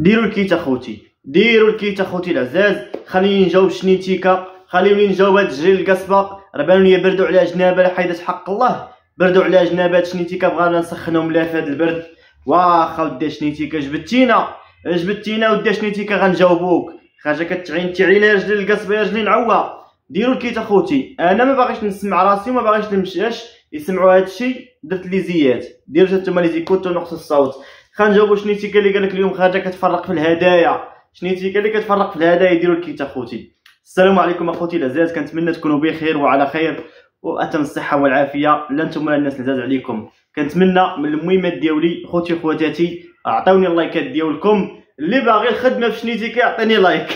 ديروا الكيت اخوتي ديروا الكيت اخوتي العزاز. خليني نجاوب شنيتيكا خليوني نجاوب هاد الجري القصبة. راه بانوا لي بردوا على جنابه حيدت حق الله. بردوا على جنابات شنيتيكا بغانا نسخنهم لها في هاد البرد. واخا ودي شنيتيكا جبدتينا جبدتينا ودي شنيتيكا غنجاوبوك. خاجة كتعين تعين يا رجلي القصبة يا رجلي نعوى ديروا الكيت اخوتي أنا ما باغيش نسمع راسي وما باغيش نمشيش يسمعوا هاد الشيء درت لي زيات. ديروا نتوما لي زيكوت ونقص الصوت. خنجاوبوا شنيتيكا اللي قالك اليوم خارجة كتفرق في الهدايا. شنيتيكا اللي كتفرق في الهدايا ديروا ال kit أخوتي. السلام عليكم أخوتي الاعزاء كنتمنى تكونوا بخير وعلى خير واتم الصحة والعافية. لا نتوما الناس العزاز عليكم. كنتمنى من المهمات ديالي خوتي خواتاتي أعطوني اللايكات ديالكم. اللي باغي الخدمة في شنيتيكا يعطيني like.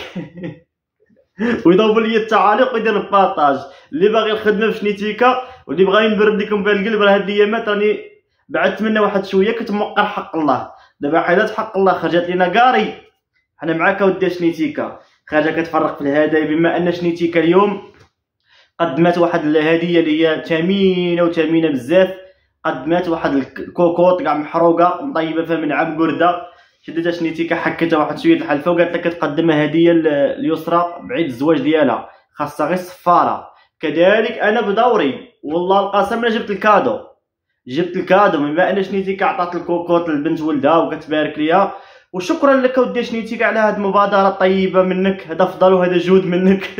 ويضربوا لي التعاليق ويدير ال partage. اللي باغي الخدمة في شنيتيكا واللي بغا نبرد لكم بها القلب راه هاد الأيامات راني بعدت منها واحد شوية كتمقر حق الله. دابا حيدات حق الله خرجت لينا كاري حنا معاك اودي شنيتيكا. خارجه كتفرق في الهدايا بما أن شنيتيكا اليوم قدمت واحد الهدية اللي هي ثمينه وثمينه بزاف. قدمت واحد الكوكوط كاع محروقة مطيبة فيها من عام قردة. شديتها شنيتيكا حكيتها واحد شوية الحلفه وقالت لك كتقدمها هدية اليسرى بعيد الزواج ديالها خاصها غير الصفاره كذلك أنا بدوري. والله القسم أنا جبت الكادو. جبت الكادو بما ان شنيتيكا عطات الكوكوط للبنت ولدها وكتبارك ليها وشكرا لك ودي شنيتيكا على هاد المبادرة الطيبة منك. هذا فضل وهذا جهد منك.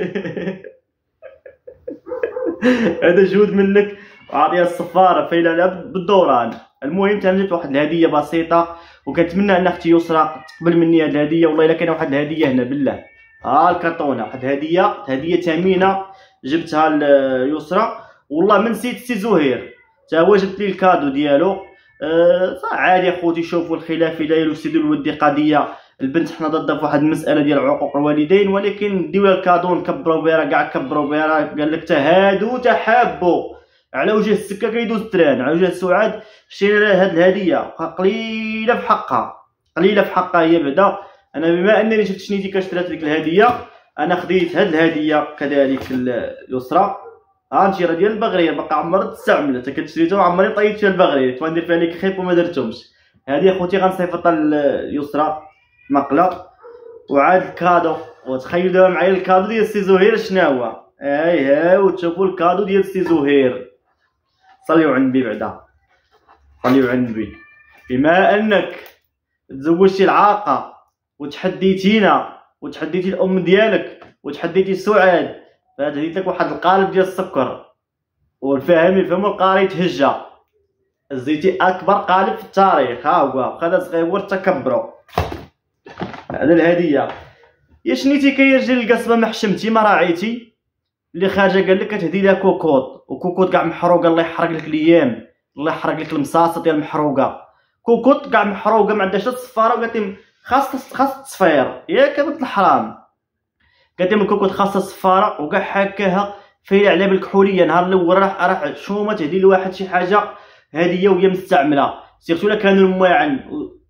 هذا جهد منك. وعطيها الصفارة فايلة بالدوران. المهم تنجت واحد الهدية بسيطة وكنتمنى أن أختي يسرى تقبل مني هاد الهدية والله إلا كاينة واحد الهدية هنا بالله. ها الكرتونة. واحد الهدية هدية ثمينة جبتها ليسرى والله ما نسيت سي زهير. تا هو جبت لي الكادو ديالو؟ أه عادي اخوتي شوفوا الخلاف لا يلو سيدي الودي قضية. البنت حنا ضد في واحد المسألة ديال عقوق الوالدين ولكن نديو الكادو نكبروا بها كاع كبروا بها قال لك تا هادو تحابوا على وجه السكة كيدوز التران على وجه السعاد شرينا لها هاد الهدية. قليلة في حقها. قليلة في حقها هي بعدا. أنا بما أنني شفت شنيتي كشرات ديك الهدية أنا خديت هاد الهدية كذلك اليسرى. ها انت راه ديال البغريه باقا عمرها تستعملت كتشريتها وعمري طيبت فيها البغريه تندير فيها ليك خيب وما درتهمش. هذه اخوتي غنصيفطها اليسرى مقلة. وعاد ال cadeau. وتخيلوا معايا ال cadeau ديال سي زهير شنو هو؟ اي ها وتشوفوا ال cadeau ديال سي زهير. صليو على النبي بعدا. صليو على النبي بما أنك تزوجتي العاقة وتحديتينا وتحديتي الأم ديالك وتحديتي سعاد فهديت لك واحد القالب ديال السكر. والفاهم يفهم القاري تهجى زيتي أكبر قالب في التاريخ. ها هو. خذا صغيور تكبروا هذا الهدية. يا شنيتي كيرجي القصبه ما حشمتي ما راعيتي؟ اللي خارجة قال لك كتهدي لها كوكوط. وكوكوط كاع محروقه الله يحرق لك الأيام. الله يحرق لك المصاصة ديال المحروقة. كوكوط كاع محروقه ما عندهاش الصفاره وقالت لي خاص خاص التصفير ياك بنت الحرام. قالت لي الكوكوط خاصها الصفاره وكاع حكاها فايله عليها بالكحوليه نهار الأول راح راح شومه تهدي لواحد شي حاجة هديه وهي مستعملة. سيرتو الا كانوا المواعن؟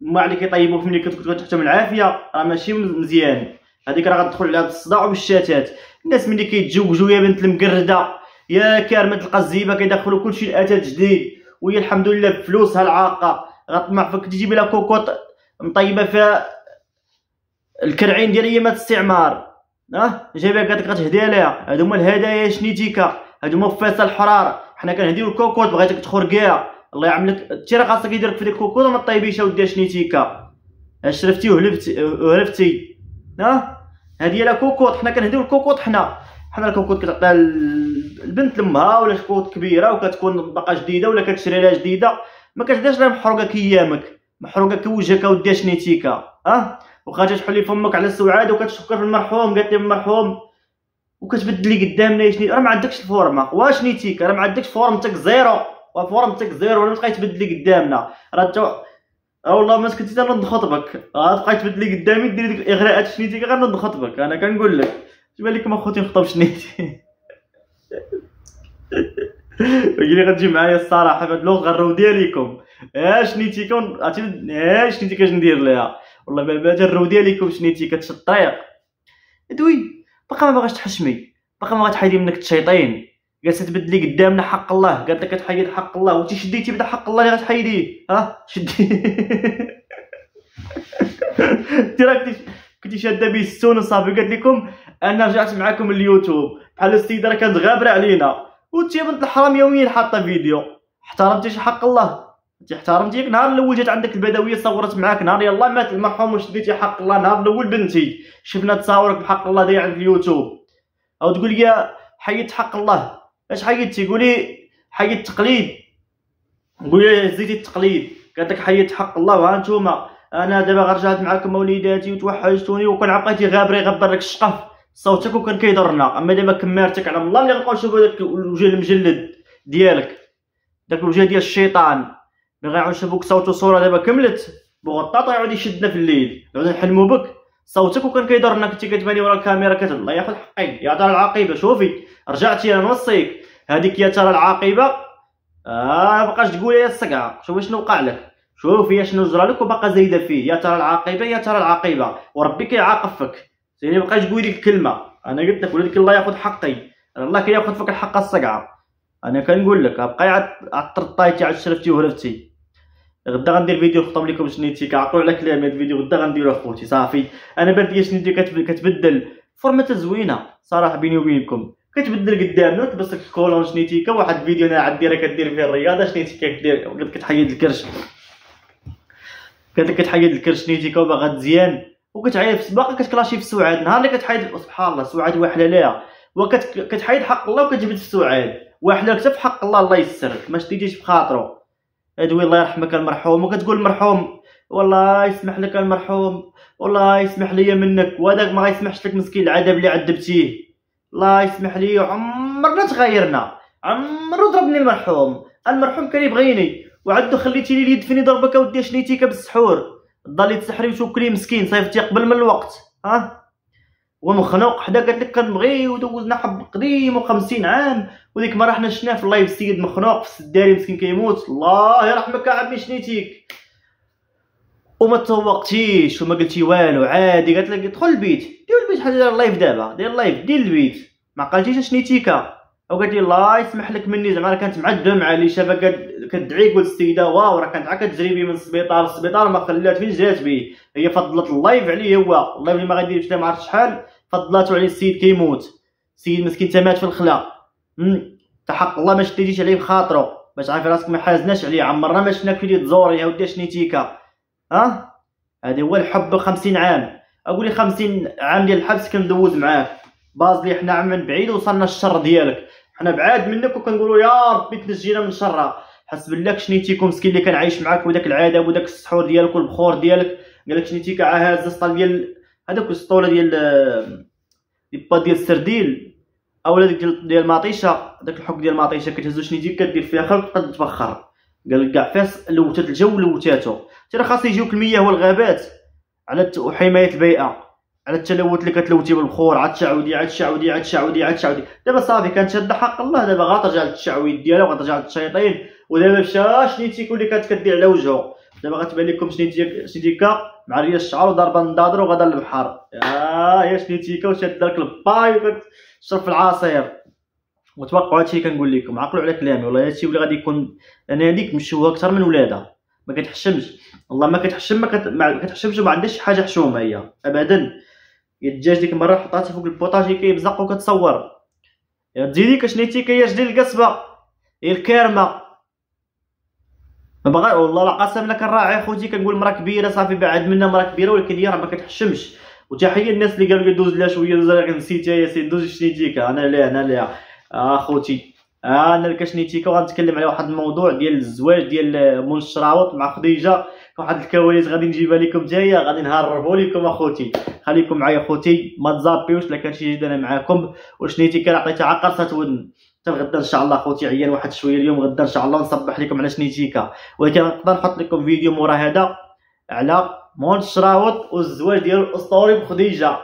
المواعن اللي كيطيبوا في ملي كتكون تحتهم العافية راه ماشي مزيان. هذيك راه غتدخل على الصداع وبالشاتات الناس ملي كيتزوجوا يا بنت المقردة يا كارمة تلقى الزيبة كيدخلوا كلشي الاتات جديد. وهي الحمد لله بفلوسها العاقة. غطمع فيك تجيب لها كوكوط مطيبة فيها الكرعين ديال أيام الاستعمار آه جايبها قالت لك لها هادو هما الهدايا شنيتيكا. هادو هما فيصل الحرار حنا كنهديو الكوكوط بغيتك تخرقيها الله يعملك. انت راه خاصك يديرك في ديك الكوكوط وما طيبيش اودي شنيتيكا. شرفتي وهلفتي وهرفتي آه هذه لا كوكوط حنا كنهديو الكوكوط حنا. حنا الكوكوط كتعطيها البنت لمها ولا كوكوط كبيرة وكتكون باقا جديدة ولا كتشري لها جديدة. ما كتبداش لها محروقة كيامك. محروقة كوجهك اودي شنيتيكا. آه وخا تحلي فمك على السعاد وكتشكر في المرحوم قالت لي المرحوم وكتبدل لي قدامنا شني راه ما عندكش الفورما واش نيتيكا راه ما عندكش فورمتك زيرو وفورمتك زيرو ولا تبقاي تبدل لي قدامنا. راه آه والله ما سكتي أنا نخطبك غتبقاي تبدلي قدامي ديري ديك الإغراءات شنيتي غير نخطبك أنا كنقول لك تبان لك ما خوتي نخطب شنيتي قال لي غتجي معايا الصراحة فهاد اللغة الروديه ليكم. آه شنيتي كون عرفتي آه شنيتي كاش ندير ليها؟ والله ما بات الروديه ليكم شنيتي كتشد الطريق. دوي باقا ما باغاش تحشمي. باقا ما غتحيدي منك الشيطين. جالسه تبدلي قدامنا حق الله. قالت لك كتحيد حق الله. وانت شديتي بدا حق الله اللي غتحيديه ها؟ شدي. انت راك كنتي شادة به السون وصافي قالت لكم أنا رجعت معكم اليوتيوب. بحال السيده راه كانت غابره علينا. وانت بنت الحرام يوميا حاطة فيديو. احترمتي حق الله. انت احترمتي النهار الأول جات عندك البدوية صورت معاك. نهار يلاه مات المرحوم واش ديتي حق الله؟ نهار الأول بنتي. شفنا تصاورك بحق الله داير عند اليوتيوب. أو تقول لي حيدت حق الله. اش حيدتي قولي حيد التقليد قولي زيدي التقليد. قالت لك حيدت حق الله. وها نتوما أنا دابا رجعت معكم وليداتي وتوحشتوني وكان عقلتي غابري غبر لك الشقف. صوتك وكان كيضرنا. أما دابا كمارتك على الله اللي غنبقاو نشوفو داك الوجه المجلد ديالك. داك الوجه ديال الشيطان. اللي غنعاود نشوفوك صوت وصوره دابا كملت. بغطاطا يعاود يشدنا في الليل. نعاود نحلمو بك. صوتك وكان كيضرنا كنتي كتباني ورا الكاميرا كتب الله ياخذ حقي. يا ترى العاقبه شوفي. رجعتي أنا نوصيك. هذيك يا ترى العاقبه آه بقاش تقول يا الصقعه شوفي شنو وقع لك. شوفي شنو جرى لك وبقى زايدة فيه. يا ترى العاقبه يا ترى العاقبه وربي كيعاقب فيك سيدي بقاش تقول ديك الكلمة. أنا قلت لك ولدك الله ياخذ حقي. الله كياخذ فيك الحق الصقعه أنا كنقول لك بقاي عطرطايتي عاد شرفتي وهرفتي. غدا غندير فيديو نخطب لكم شنيتي كعطوا على كلامي الفيديو غدا غنديرو اخوتي صافي. أنا بان شنيتي؟ كتبدل فورمات زوينة. صراحة بيني وبينكم. كتبدل قدامنا تبص لك كولون شنيتيكا واحد الفيديو أنا عاد ديرها كدير فيه الرياضة شنيتيكا كدير كتحيد الكرش. قالت لك كتحيد الكرش شنيتيكا وباغا تزيان وكتعيط باقا كتكلاشي في سعاد نهار اللي كتحيد سبحان الله سعاد واحدة ليها وكتحيد حق الله وكتجبد في سعاد واحدة كتب حق الله الله يسرك. ما شديتيش بخاطرو. ادوي الله يرحمك المرحوم وكتقول المرحوم والله يسمح لك المرحوم والله يسمح لي منك وهذاك ما غيسمحش لك مسكين العذاب اللي عذبتيه الله يسمح لي عمرنا تغيرنا عمرو ضربني المرحوم المرحوم كان يبغيني وعدو خليتيني لي يدفني ضربك اودي شنيتيك بالسحور. ضلي تسحري وتوكلي مسكين صيفتي قبل من الوقت ها؟ ومخنوق حدا قالت لك كنبغي ودوزنا حب قديم و50 عام وديك ما رحنا شفناه في اللايف السيد مخنوق في السداري مسكين كيموت. الله يرحمك عمي شنيتيك. وما تسوقتيش وما قلتي والو عادي. قالت لك ادخل البيت دير البيت حتى داير اللايف دابا. دير اللايف دير البيت. ما قالتيش شنيتيكا. أو قالت لي الله يسمح لك مني زعما كانت معدم مع اللي شافه كتدعي قلت السيدة واو راه كانت عا كتجري بي من السبيطار. للسبيطار ما خلات فين جرات بيه؟ هي فضلت اللايف عليه هو. اللايف اللي ما غاديرش ما عرفت شحال. فضلاتو عليه السيد كيموت. السيد مسكين تمات في الخلا. تحق الله ما شديتيش عليه بخاطرو. باش عارف راسك ما حازناش عليه. عمرنا ما شفناك فين تزوري يا ودي شنيتيكا ها؟ هذا هو الحب 50 عام. أقول لي 50 عام ديال الحبس كندوز معاه. باز لي حنا عام من بعيد وصلنا الشر ديالك. حنا بعاد منك وكنقولوا يا ربي تنجينا من شرها حسب الله شنيتيكم مسكين اللي كان عايش معاك وداك العذاب وداك السحور ديالك والبخور ديالك. قال لك شنيتيك هاز السطال ديال هذاك السطوله ديال با ديال السرديل اولا ديك ديال المطيشه داك الحك ديال المطيشه كتهزو شنيتيك كدير فيها خير وتبقى تبخر قال لك كاع فاس لوثات الجو لوثاتو ترى خاص يجيوك المياه والغابات على حماية البيئة. على التلوث اللي كتلوثي بالبخور عاد تشعودي عاد تشعودي عاد تشعودي عاد تشعودي دابا صافي كانت شادة حق الله. دابا غترجع للتشعويد ديالها وغترجع للشياطين ودابا مشى شنيتيك اللي كانت كدير على وجهه. دابا غتبان لكم شنيتيك شنيتيكا مع ريا الشعر وضربة النضاضر وغدا للبحر يا يا شنيتيكا وشاد لك الباي وكتشرب في العصير. وتوقعوا هادشي كنقول لكم. عقلوا على كلامي. والله هادشي اللي غادي يكون أنا هذيك مشوه أكثر من ولادها ما كتحشمش. والله ما كتحشم ما كتحشمش وما عندهاش حاجة حشومة هي. ابدا. الدجاج ديك المرة حطاتي فوق البوطاجي كيبزق وكتصور. تزيدي كشنيتي كياش ديال القصبه هي الكارمة. ما بغا والله لا قسم لك الراعي خوتي كنقول مرا كبيرة صافي بعد منا مرا كبيرة ولكن هي راه ما كتحشمش. وتحيه الناس اللي قالوا لي دوز لها شوية دوز لها نسيتها يا سيدي دوز شنيتيكا أنا لا أنا لا. أخوتي أنا الكشنيتيكا وغنتكلم على واحد الموضوع ديال الزواج ديال منشراوط مع خديجة. واحد الكواليس غادي نجيبها لكم جاية غادي نهربوا لكم أخوتي. خليكم معايا أخوتي. ما تزابيوش لا كان شي جديد أنا معاكم. وشنيتي كان عطيتها عقرصة ودن. حتى غدا إن شاء الله اخوتي عيان واحد شوية اليوم غدا إن شاء الله نصبح لكم على شنيتيكا. ولكن نقدر نحط لكم فيديو مورا هذا على منشراوط والزواج ديال الاسطوري بخديجة.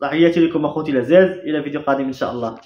تحياتي لكم أخوتي العزاز إلى فيديو قادم إن شاء الله.